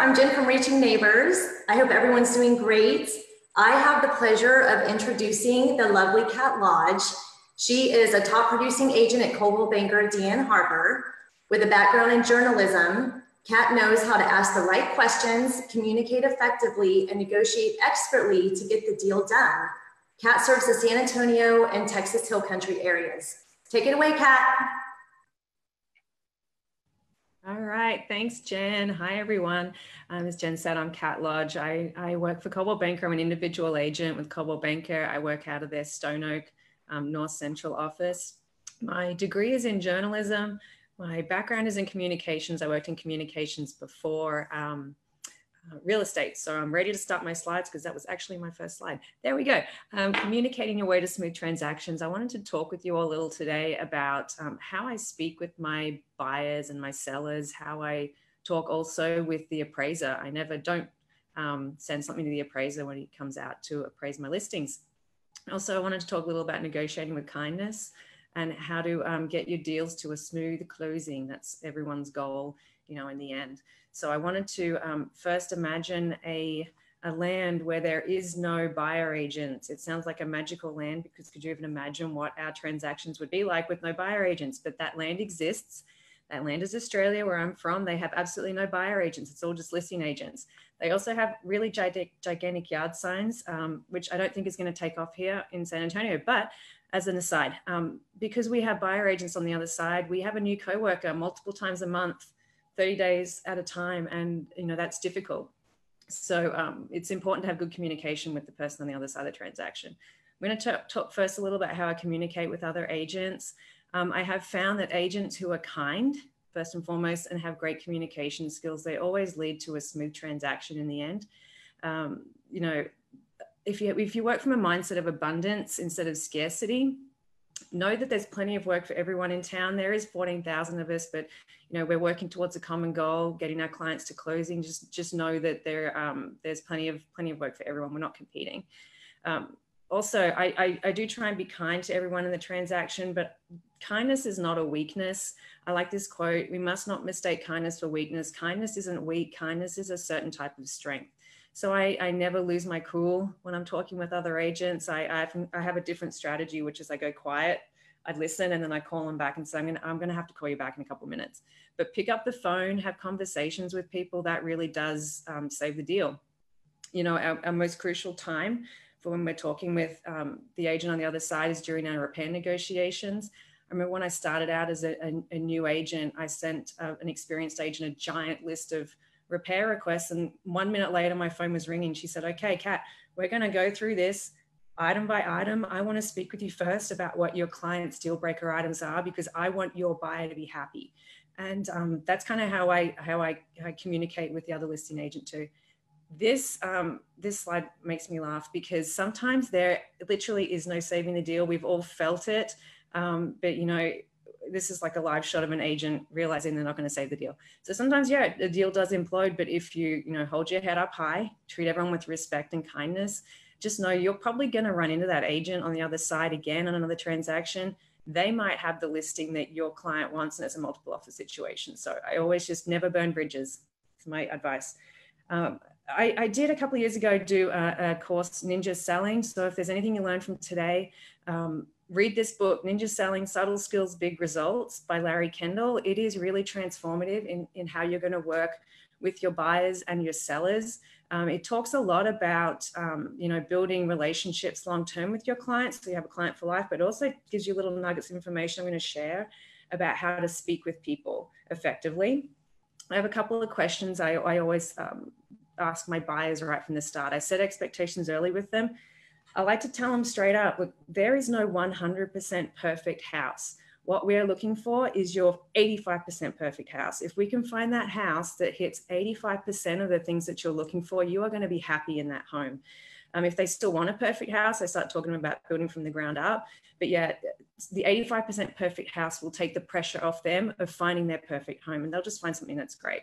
I'm Jen from Reaching Neighbors. I hope everyone's doing great. I have the pleasure of introducing the lovely Cat Lodge. She is a top producing agent at Coldwell Banker D'Ann Harper with a background in journalism. Cat knows how to ask the right questions, communicate effectively, and negotiate expertly to get the deal done. Cat serves the San Antonio and Texas Hill Country areas. Take it away, Cat. All right, thanks, Jen. Hi, everyone. Um, as Jen said, I'm Cat Lodge. I, I work for Coldwell Banker. I'm an individual agent with Coldwell Banker. I work out of their Stone Oak um, North Central office. My degree is in journalism. My background is in communications. I worked in communications before. Um, uh, real estate. So I'm ready to start my slides because that was actually my first slide. There we go. Um, communicating your way to smooth transactions. I wanted to talk with you all a little today about um, how I speak with my buyers and my sellers, how I talk also with the appraiser. I never don't um, send something to the appraiser when he comes out to appraise my listings. Also, I wanted to talk a little about negotiating with kindness and how to um, get your deals to a smooth closing. That's everyone's goal, you know, in the end. So I wanted to um, first imagine a, a land where there is no buyer agents. It sounds like a magical land because could you even imagine what our transactions would be like with no buyer agents? But that land exists. That land is Australia, where I'm from. They have absolutely no buyer agents. It's all just listing agents. They also have really gigantic yard signs, um, which I don't think is going to take off here in San Antonio. But as an aside, um, because we have buyer agents on the other side, we have a new coworker multiple times a month 30 days at a time and you know that's difficult. So um, it's important to have good communication with the person on the other side of the transaction. I'm going to talk, first a little about how i communicate with other agents. Um, i have found that agents who are kind first and foremost and have great communication skills they always lead to a smooth transaction in the end. Um, you know if you if you work from a mindset of abundance instead of scarcity know that there's plenty of work for everyone in town. There is 14,000 of us, but you know we're working towards a common goal, getting our clients to closing. Just just know that there um, there's plenty of plenty of work for everyone. We're not competing. Um, also, I, I, I do try and be kind to everyone in the transaction, but kindness is not a weakness. I like this quote: "We must not mistake kindness for weakness. Kindness isn't weak. Kindness is a certain type of strength." So I, I never lose my cool when I'm talking with other agents. I, I, have, I a different strategy, which is I go quiet, I'd listen, and then I call them back and say, I'm gonna, I'm gonna have to call you back in a couple of minutes. But pick up the phone, have conversations with people. That really does um, save the deal. You know, our, our, most crucial time for when we're talking with um, the agent on the other side is during our repair negotiations. I remember when I started out as a, a, a new agent, I sent uh, an experienced agent a giant list of repair requests. And one minute later, my phone was ringing. She said, Okay, Cat, we're going to go through this item by item. I want to speak with you first about what your client's deal breaker items are because I want your buyer to be happy. And um, that's kind of how I how I, I, communicate with the other listing agent too. This um, this slide makes me laugh because sometimes there literally is no saving the deal. We've all felt it, um, but you know this is like a live shot of an agent realizing they're not going to save the deal. So sometimes, yeah, the deal does implode, but if you, you know, hold your head up high, treat everyone with respect and kindness, just know you're probably going to run into that agent on the other side again on another transaction. They might have the listing that your client wants, and it's a multiple offer situation. So I always just never burn bridges. It's my advice. Um, I, I, did a couple of years ago do a, a, course, Ninja Selling. So if there's anything you learned from today, um, read this book, Ninja Selling Subtle Skills, Big Results by Larry Kendall. It is really transformative in, in how you're going to work with your buyers and your sellers. Um, it talks a lot about, um, you know, building relationships long term with your clients. So you have a client for life, but also gives you little nuggets of information I'm going to share about how to speak with people effectively. I have a couple of questions I, I always um, ask my buyers right from the start. I set expectations early with them I like to tell them straight up look, there is no 100% perfect house. What we're looking for is your 85% perfect house. If we can find that house that hits 85% of the things that you're looking for, you are going to be happy in that home. Um, if they still want a perfect house, I start talking about building from the ground up. But yeah, the 85% perfect house will take the pressure off them of finding their perfect home and they'll just find something that's great.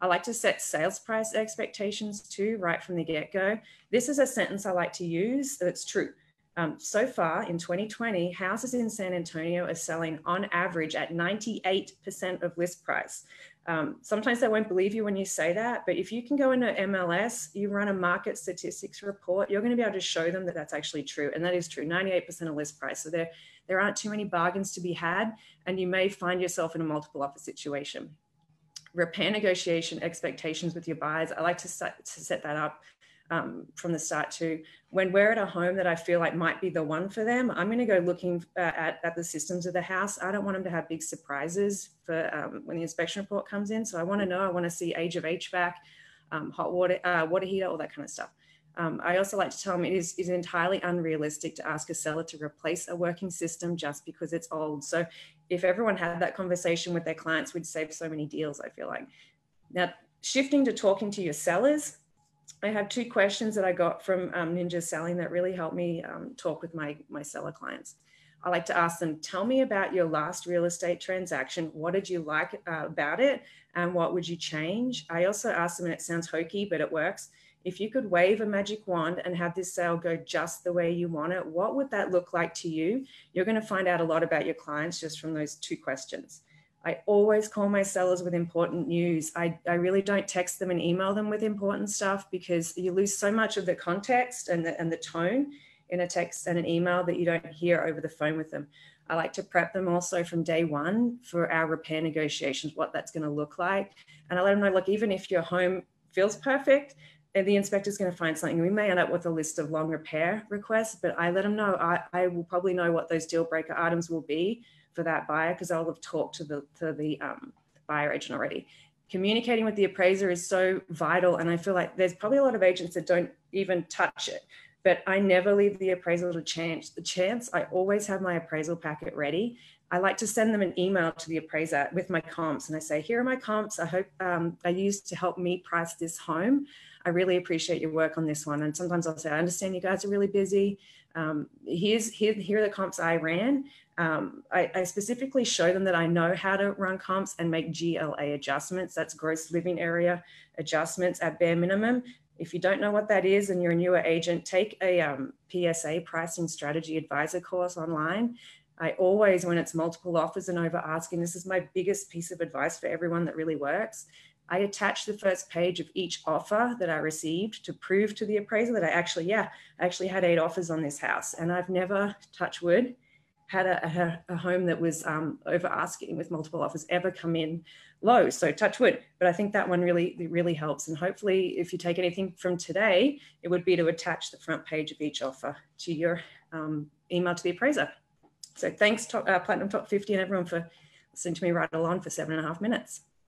I like to set sales price expectations too, right from the get go. This is a sentence I like to use that's true. Um, so far in 2020, houses in San Antonio are selling on average at 98% of list price. Um, sometimes they won't believe you when you say that, but if you can go into MLS, you run a market statistics report, you're going to be able to show them that that's actually true. And that is true 98% of list price. So there, there aren't too many bargains to be had, and you may find yourself in a multiple offer situation. Repair negotiation expectations with your buyers. I like to set, to set that up um, from the start to when we're at a home that I feel like might be the one for them, I'm going to go looking uh, at, at the systems of the house. I don't want them to have big surprises for um, when the inspection report comes in. So I want to know, I want to see age of HVAC, um, hot water, uh, water heater, all that kind of stuff. Um, I also like to tell them it is, is entirely unrealistic to ask a seller to replace a working system just because it's old. So if everyone had that conversation with their clients, we'd save so many deals, I feel like. Now, shifting to talking to your sellers, I have two questions that I got from um, Ninja Selling that really helped me um, talk with my, my seller clients. I like to ask them, tell me about your last real estate transaction. What did you like uh, about it? And what would you change? I also ask them, and it sounds hokey, but it works. If you could wave a magic wand and have this sale go just the way you want it, what would that look like to you? You're going to find out a lot about your clients just from those two questions. I always call my sellers with important news. I, I really don't text them and email them with important stuff because you lose so much of the context and the, and the tone in a text and an email that you don't hear over the phone with them. I like to prep them also from day one for our repair negotiations, what that's going to look like. And I let them know, look, even if your home feels perfect, and the inspector's going to find something. We may end up with a list of long repair requests, but I let them know I, I will probably know what those deal breaker items will be for that buyer because I'll have talked to the to the um, buyer agent already. Communicating with the appraiser is so vital, and I feel like there's probably a lot of agents that don't even touch it. But I never leave the appraisal to chance. The chance I always have my appraisal packet ready. I like to send them an email to the appraiser with my comps, and I say, "Here are my comps. I hope um, I used to help me price this home. I really appreciate your work on this one." And sometimes I'll say, "I understand you guys are really busy. Um, here's here, here are the comps I ran. Um, I, I, specifically show them that I know how to run comps and make GLA adjustments. That's gross living area adjustments at bare minimum. If you don't know what that is and you're a newer agent, take a um, PSA pricing strategy advisor course online. I always, when it's multiple offers and over asking, this is my biggest piece of advice for everyone that really works. I attach the first page of each offer that I received to prove to the appraiser that I actually, yeah, I actually had eight offers on this house and I've never, touch wood, had a, a, a home that was um, over asking with multiple offers ever come in low. So touch wood. But I think that one really, really helps. And hopefully, if you take anything from today, it would be to attach the front page of each offer to your um, email to the appraiser. So thanks, uh, Platinum Top 50 and everyone for listening to me right along for seven and a half minutes.